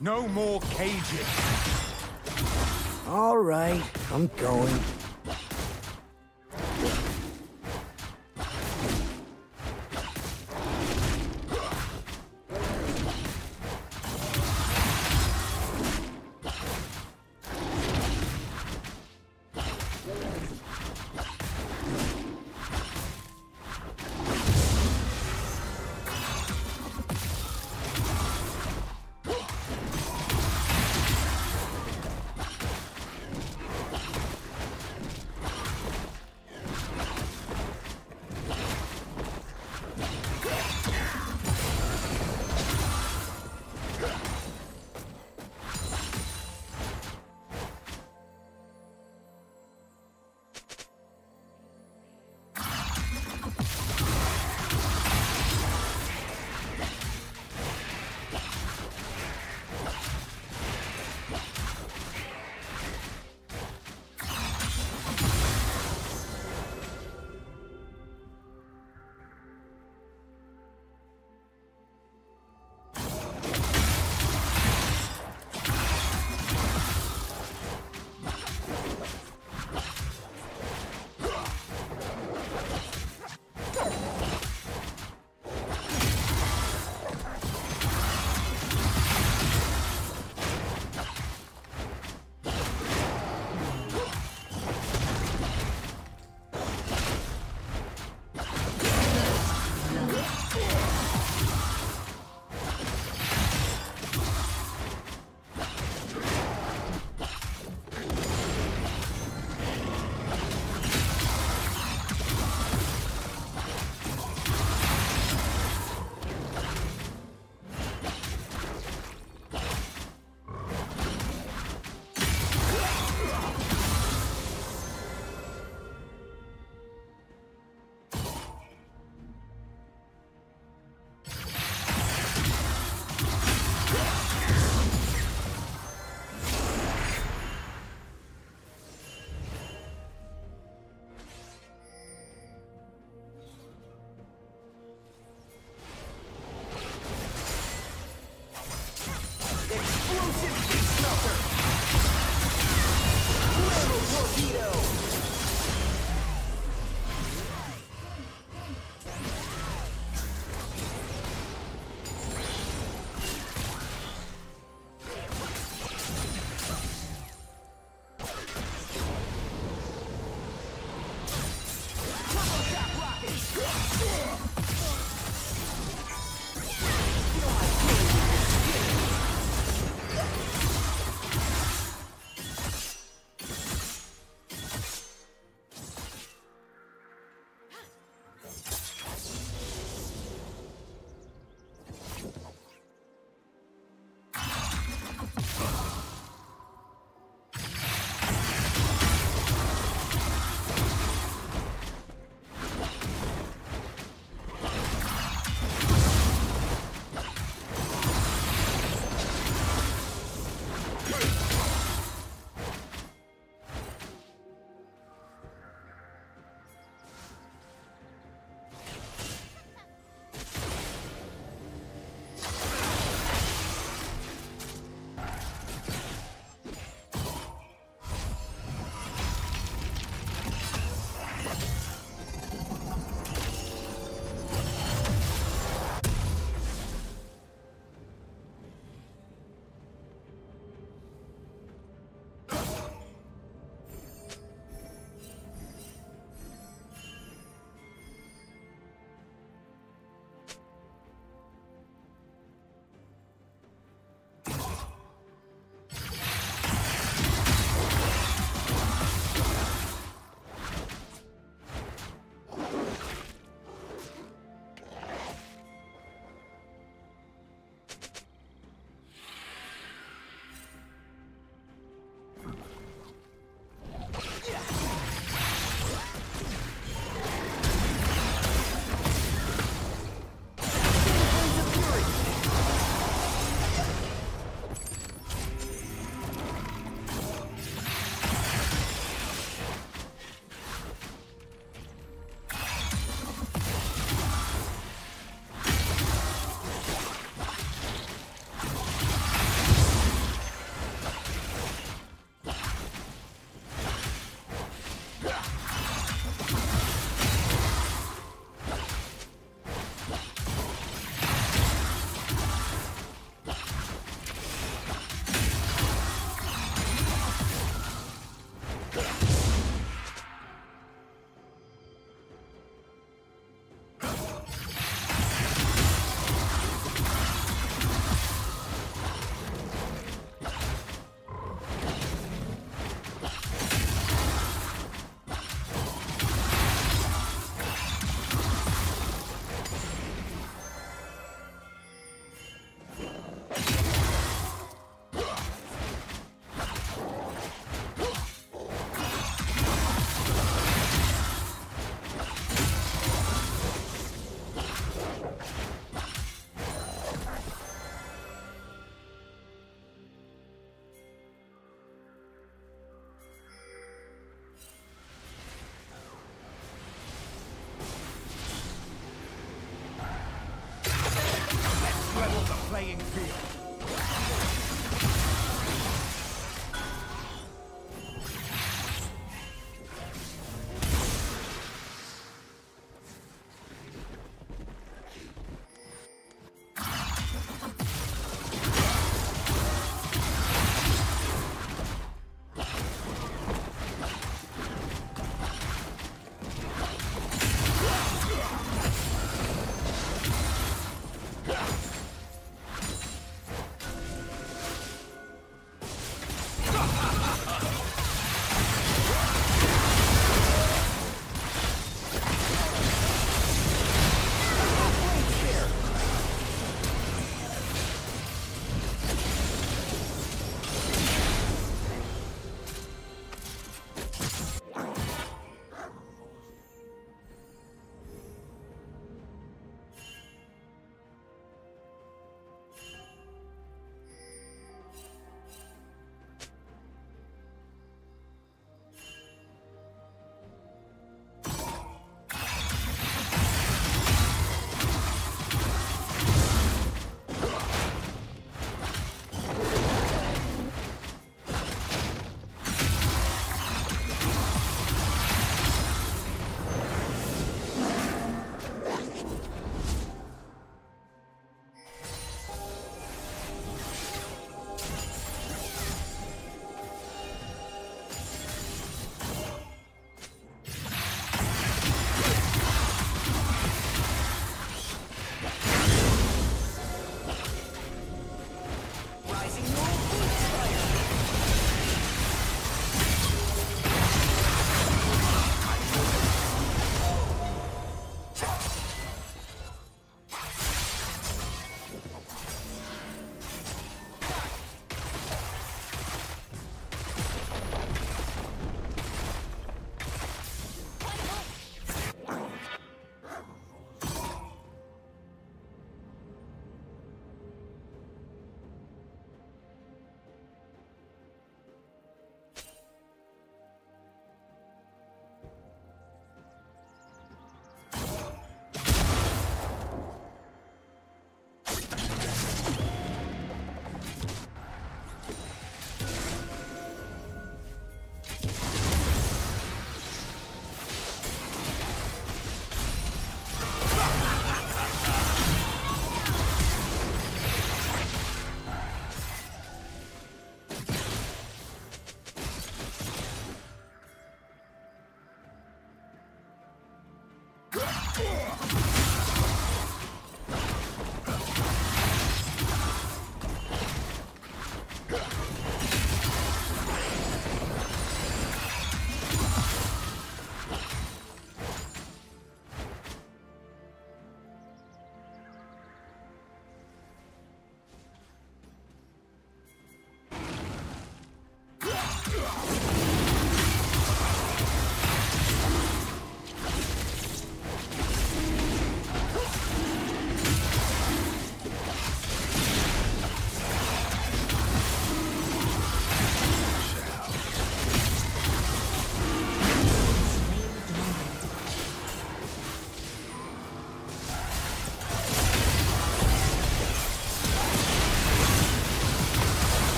No more cages. All right, I'm going.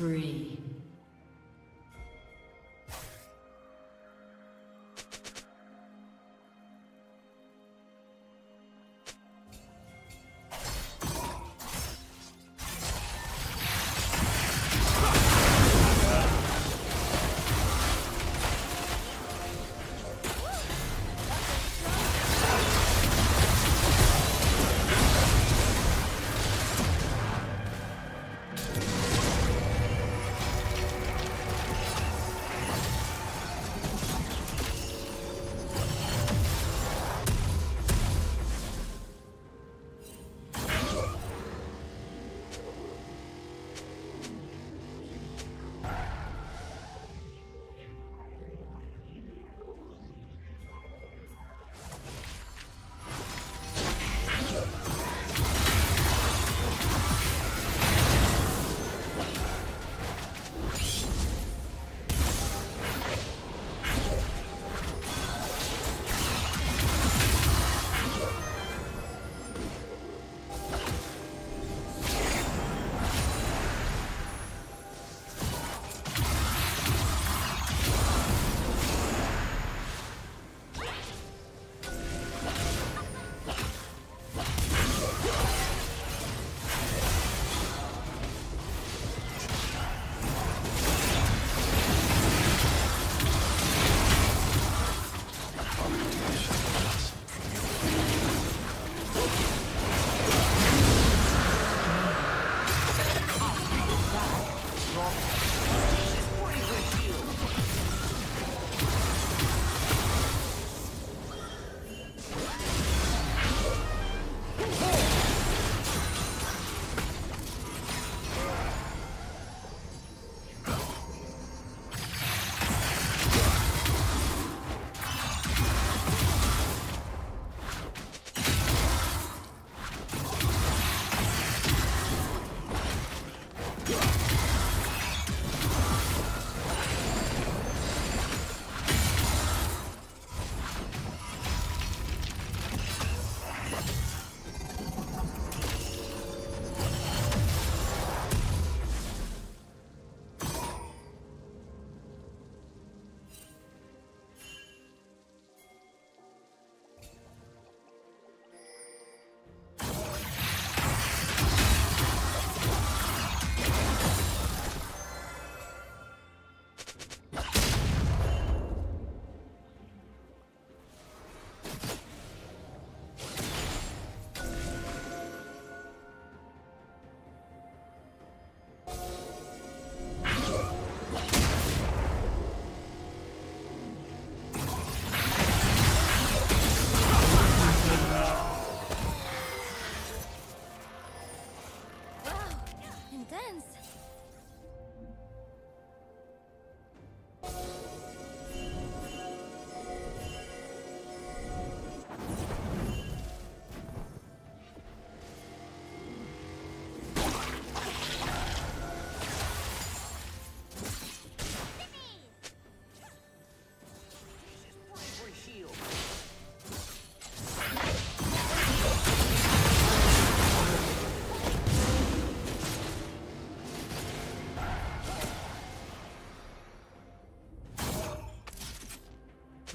spree.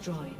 Destroyed.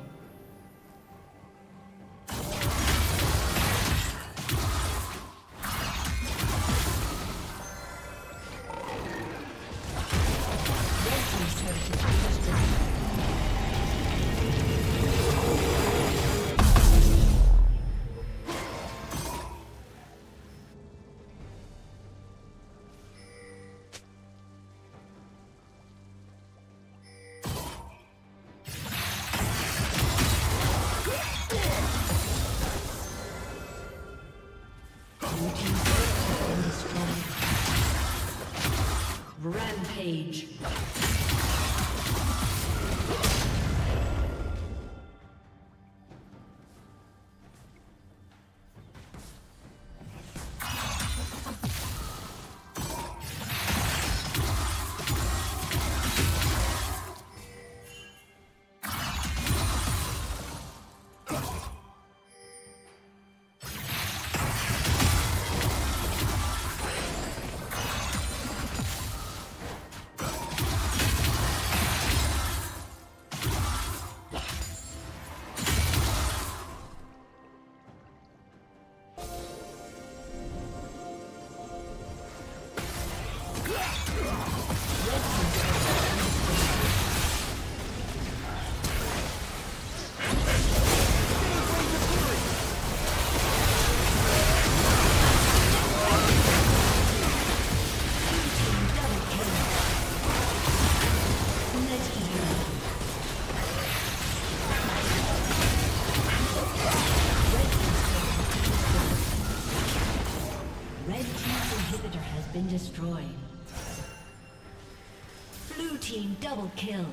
Double kill.